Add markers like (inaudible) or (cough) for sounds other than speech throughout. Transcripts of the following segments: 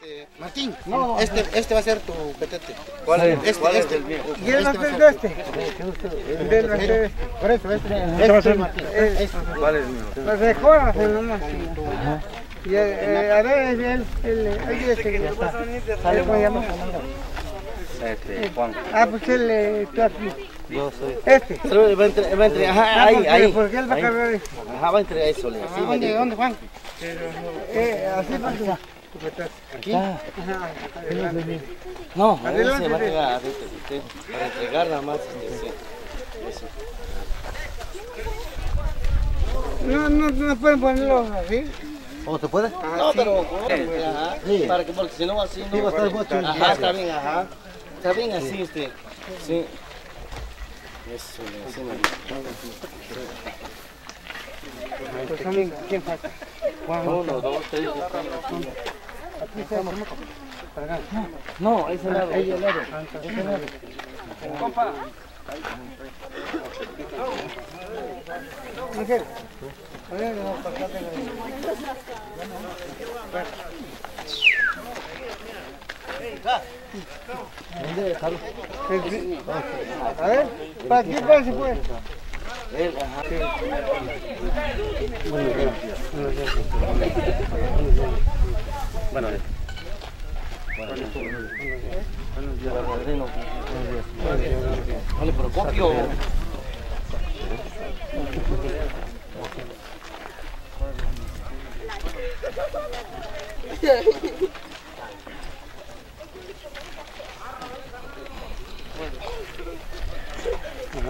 Este, Martín, este, este va a ser tu petete. ¿Cuál es? Este, ¿Cuál es este. el mío? ¿Y él va a Este va a ser ser de este? Este. Por eso, este, este va a ser Martín. Este. ¿Cuál es el mío? Pues de Juan, se nomás. Y eh, eh, a ver, él, él, este está. ¿Cómo llama? Este, Juan. Ah, pues él, eh, tú aquí. Yo soy. Este. Pero va entre, va entre, ajá, Ah, ahí, porque, ahí. porque él va a ahí. cargar eso. Ajá, va entre eso, le. Ah, ¿Dónde, dónde, Juan? Eh, así pasa. Aquí. Ajá, adelante. No, Adelante, va a para entregar nada más. Este. Eso. No, no, no pueden ponerlo así. ¿O se puede? No, pero pues, ajá, para que porque si no así no. va a estar mucho Ajá, está bien, ajá. Está bien así, este. Sí. Eso, me- Pues son, ¿quién falta? Uno, dos, tres. No, ese lado. Ese lado. Ángel. A ver, no, pasate la- A ver, para aquí pues se puede. Él, ajá. Bueno, Padrino. Vale, pero copio.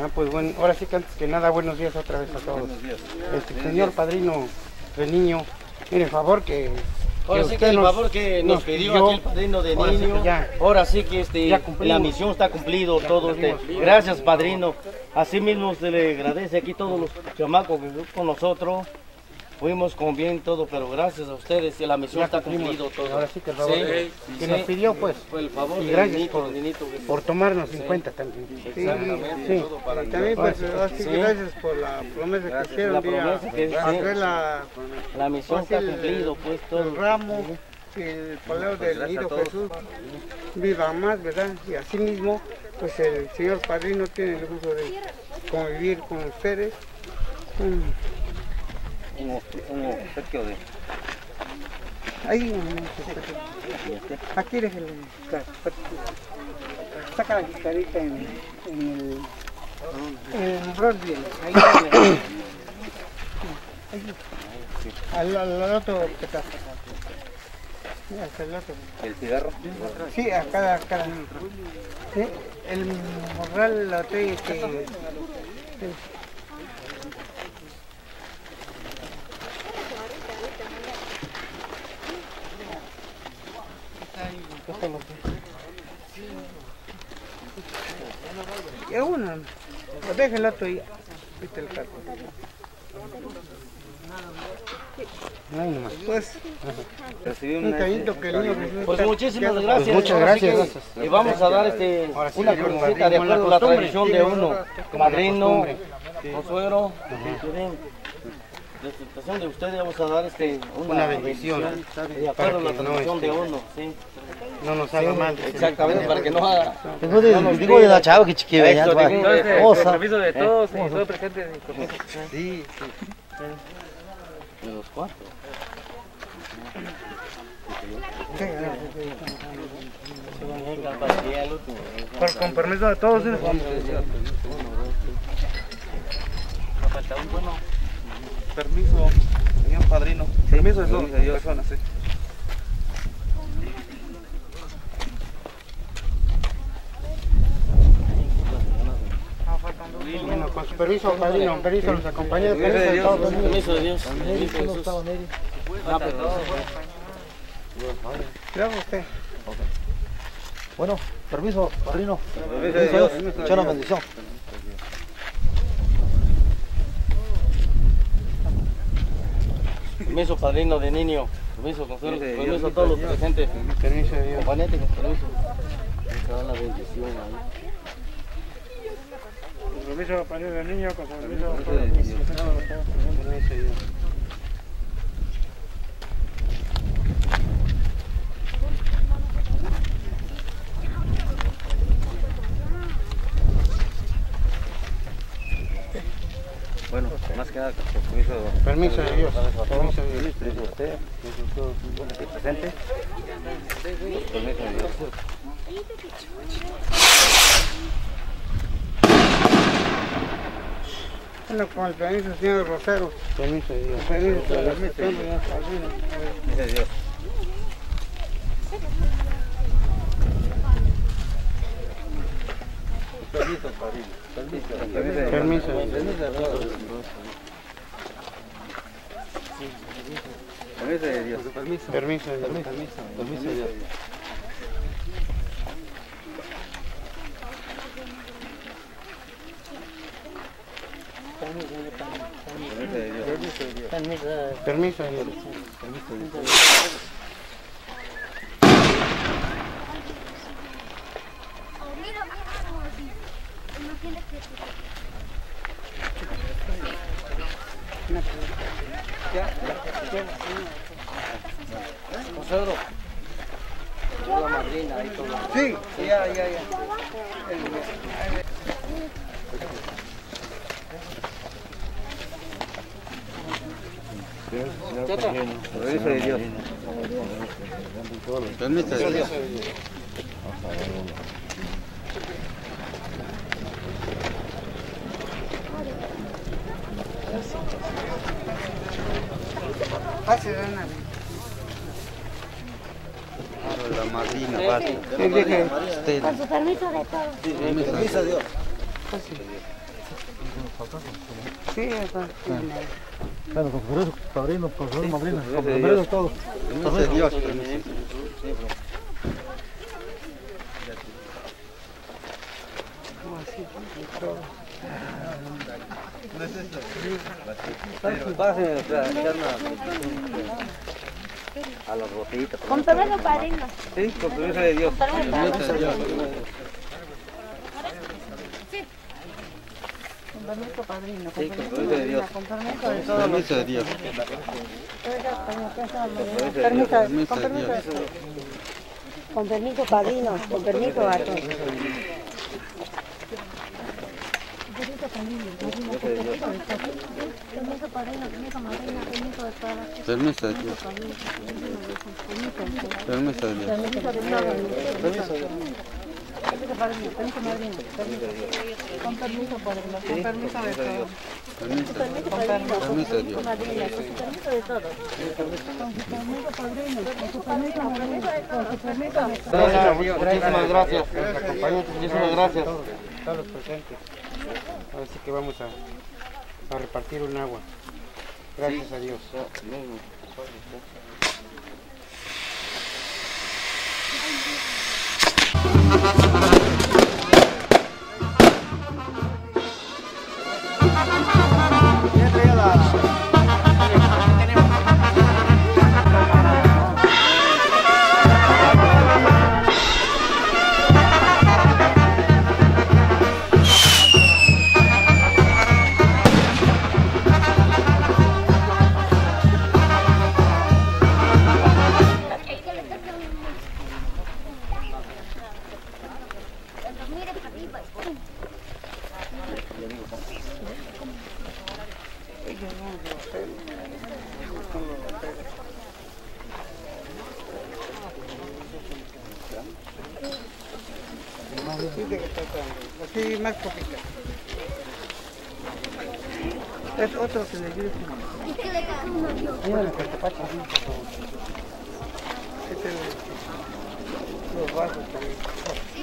Ah, pues bueno, ahora sí que antes que nada, buenos días otra vez a todos. Este señor padrino del niño, mire, favor que. Ahora sí que el nos- favor que nos pidió aquí el padrino de ahora sí niño, ya- ahora sí que este, la misión está cumplido, todo este, gracias padrino, así mismo se le agradece aquí todos los chamacos que con nosotros, fuimos con bien todo, pero gracias a ustedes, la misión Ya está cumplido todo. Ahora sí que el favor Sí, que sí. nos pidió, pues, el favor Y gracias por- que- por tomarnos en cuenta también. Exactamente, sí. todo para que- También, pues, así que Sí. gracias por la promesa que hicieron La promesa que- hacer la, la misión está cumplido, pues el todo. ramo, el paleo del nido Jesús, viva más, ¿verdad? Y así mismo, pues el señor padrino tiene el gusto de convivir con ustedes. Mm, Un obsequio de... Ahí, aquí déjenle. Saca la guitarrita en, en el, en el Brosby, ahí déjenle. (coughs) Ahí. Al, al otro. Sí, hasta el. ¿El cigarro? Sí, a cada, a cada. Sí, el morral la trae que. Y uno, pues déjelo otro y viste el carro. Ahí nomás. Pues, un cariñito que Pues muchísimas ya- gracias. muchas Ahora sí gracias. que- Y vamos a dar este, una crucecita de acuerdo a la tradición de uno. Madrino, de presentación de ustedes vamos a dar este, una, Una bendición, De acuerdo a la para que no, tradición de este, uno, sí. No nos haga mal. Exactamente, para que no haga... Digo de, digo de la chava que chiquilla, ya, Entonces, eh, permiso de todos y todo presente. Sí, De los cuatro. Por, con permiso de todos. ¿eh? Permiso, señor padrino. Permiso de todas las personas, sí. Bueno, con su permiso, padrino, permiso, los acompañé, permiso de todos. Permiso de Dios. Permiso de Jesús. Ah, pero- Luego usted. Bueno, permiso, padrino. Permiso, Dios. Echa una bendición. Permiso padrino de niño. Permiso, consuelo. Permiso a todos los presentes. Permiso de Dios. Con permiso. La bendición ahí. Con permiso, padrino del niño, con permiso. Permiso Dios. queda con permiso. Permiso de Dios. Permiso de Dios. Permiso de usted. Aquí presente. Permiso de Dios. Bueno, con el permiso del señor Rosero. Permiso de Dios. Permiso de Dios. Permiso de Dios. Permiso. Permiso, padrino. Permiso. Permiso de Dios. Permiso. Permiso de Dios. Permiso. Permiso de Dios. Permiso. Permiso de Dios. Permiso de Dios. Permiso de Dios. Mira, mira, como así. No tiene que... Nosotros. La madrina y todo. Sí, ya, ya, ya. Permiso La madrina. Sí, Usted. Con su permiso de todo. Permiso de Dios. sí. Bueno, con permiso, padrino, por favor, madrina. Con permiso Dios. todo. Permiso de Dios. Permiso. A las botellitas. Con permiso, padrino. Sí, con permiso de Dios. Permiso. Permiso de Dios. Con permiso, padrino. Sí, con permiso de Dios. Con permiso de Dios. Permiso, Permiso con permiso de Dios. Con permiso, padrino. Con permiso a todos. Permiso, padrino. Permiso, madrina. Permiso de todas. Permiso de Dios. Permiso de Dios. Permiso de. Permiso padrino. Permiso madrina. Con permiso, padrino. Con permiso de todo. Permiso. Permiso. Permiso de permiso de todo. Con su permiso, padrino. Con su permiso, madrina. Con su permiso de todo. Gracias, muchísimas gracias. Muchísimas gracias. Todos presentes. Ahora sí que vamos a, a repartir un agua. Gracias a Dios. Así más poquito. Es otro que le ayude. Es que le. Este, los vasos también. Y.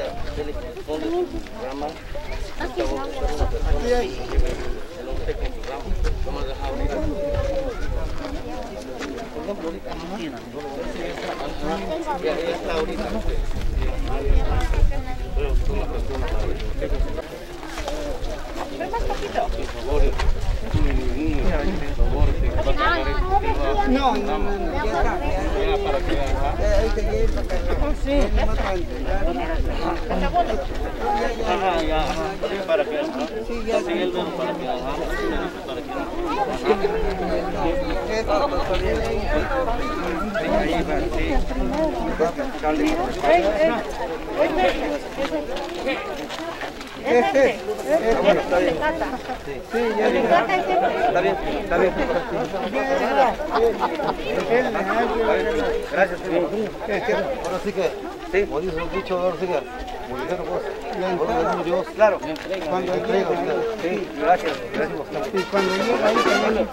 Ahorita, ahorita, dele, ponle su rama. Se lo usted con su rama. Vamos a dejar ahorita. Por ejemplo, ahorita no ya está ahorita. Pero las personas, ¿sabes? Por favor, por favor, por favor, No, no, no, ya para que. Sí. Ya. Sí. Sí, Este, está bien. Gracias. Ahora sí que, sí. como dice el dicho, ahora sí que, como dijeron vos, ahora mismo Dios, claro, cuando entrega, sí, gracias, gracias. Y cuando llega ahí también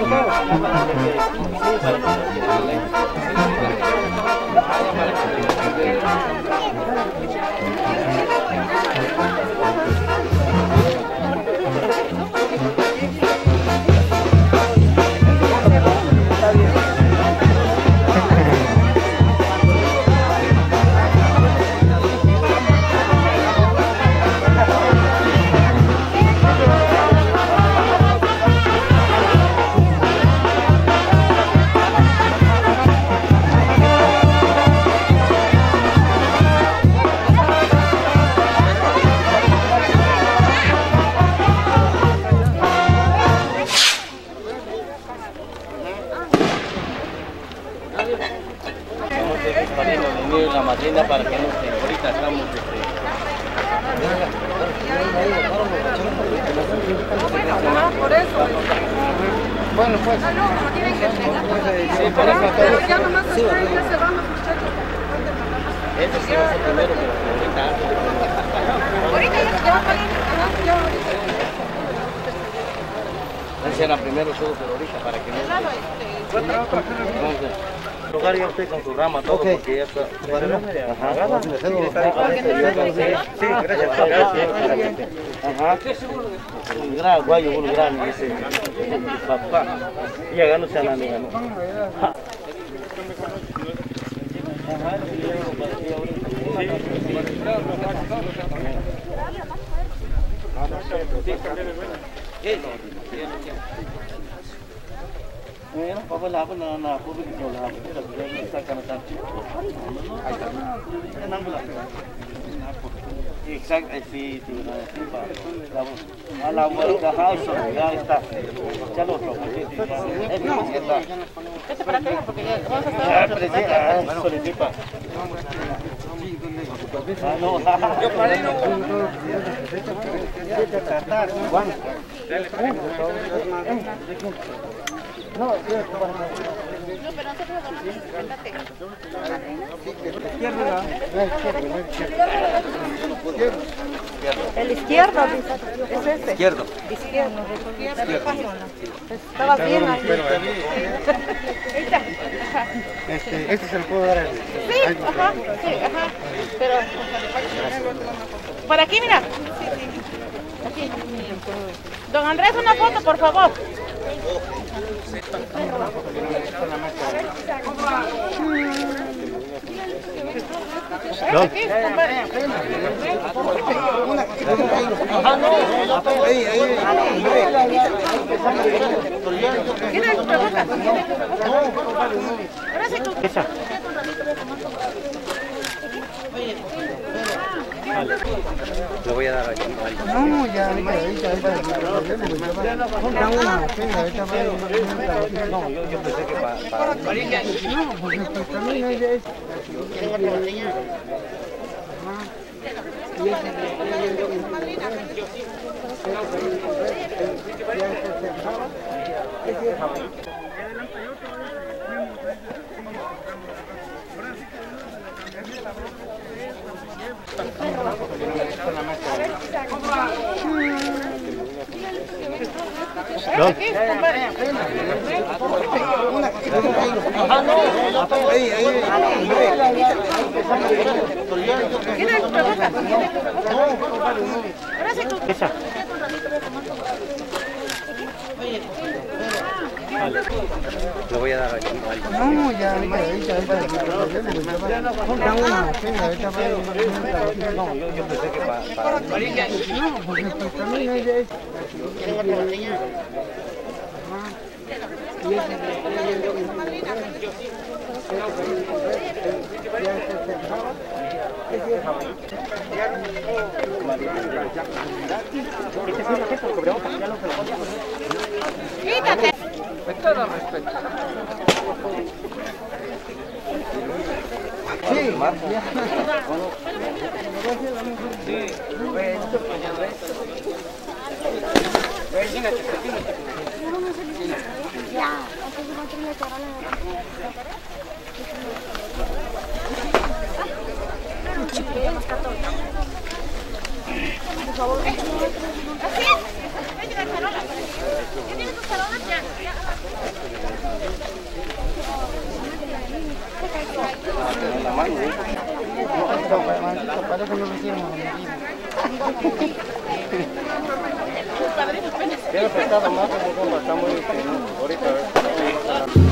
padrino, venir la madrina para que nos esté. Ahorita estamos. Este, Bueno, pues. sí, por eso todos. Ya nomás ahí ya se van los muchachos. Sí va a ser primero, pero ahorita. Ahorita ya ya va ya Ese era primero todo, pero ahorita para que no. Claro, este, Lugar ya usted con su rama todo Ok. porque ya está. Ajá. Sí, Sí, gracias. Ajá. Un gran guayo, un gran ese. Papá. Y ya ganó se ganó. Bueno, papá la na na po bin ko la po la ko sa kana ta. Ay ta. Nang bula. Exact, eh, sí, sí, a la vuelta, house, ya está. Ya lo. Este para acá, porque ya vamos a no. (laughs) No, pero no te preocupes, siéntate. El izquierdo, es ese. Izquierdo. Izquierdo. Estaba bien ahí. Este, este se lo puedo dar al... Sí, ajá, sí, ajá. Pero, por aquí, mira. Sí, sí. Aquí. Don Andrés, una foto, por favor. Aquí, compadre. Mira, tu pregunta. Ahora sí tú. Le voy a dar aquí. No, ya, No, yo, yo pensé que para... No, pues pues, también hay de esto. Aquí, compadre. Mira, tu pregunta. Ahora sí tú. Le voy a dar aquí. No, ya, ahorita, ahorita, No, yo, pensé que para... No, pues pues, también la charola. ¿Qué tienes tus charolas ya? Quiero pescado más, como ahorita.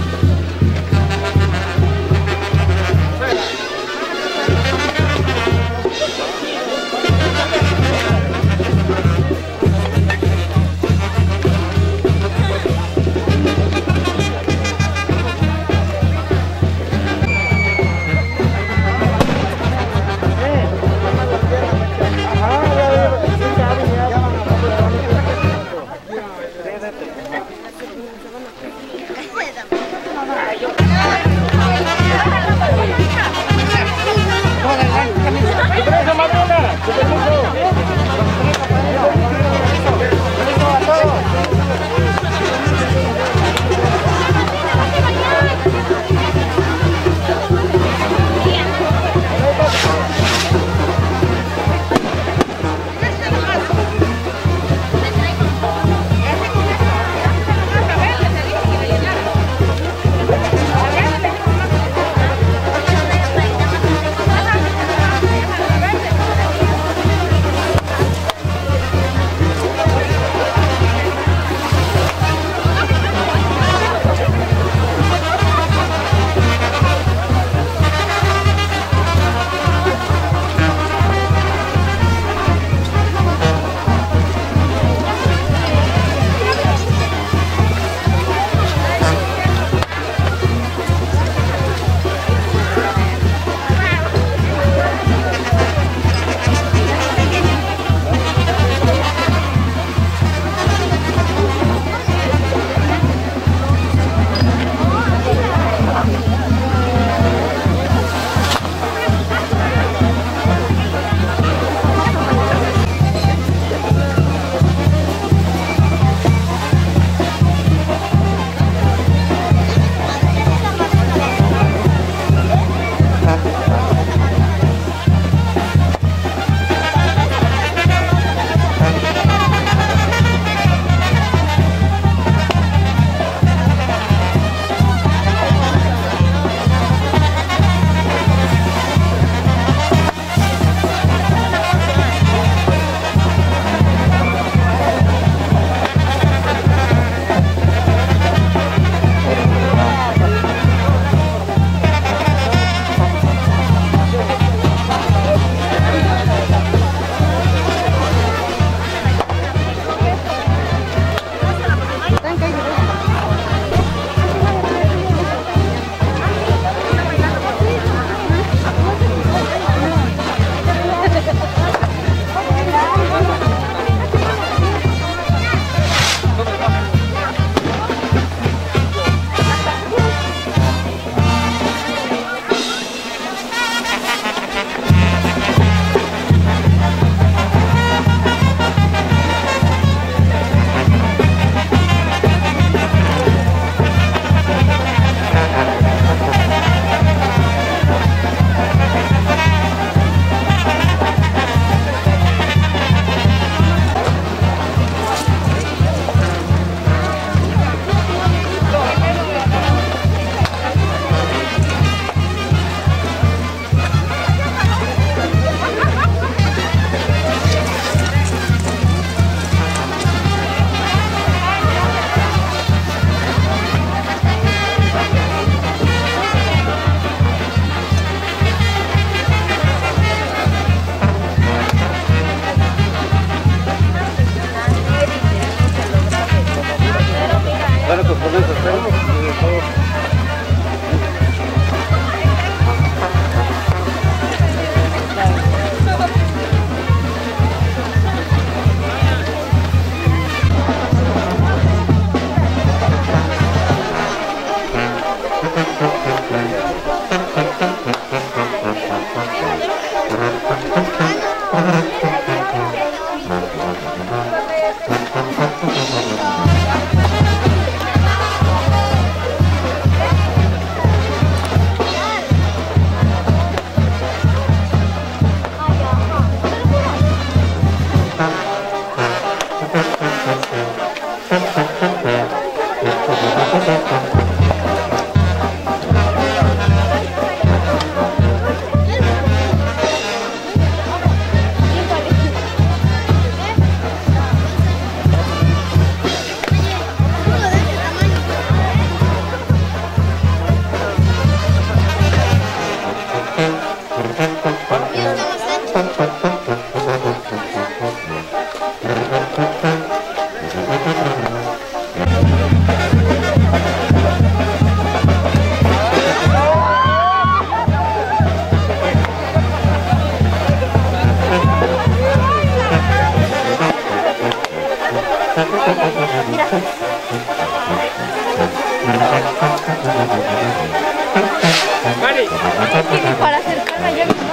Para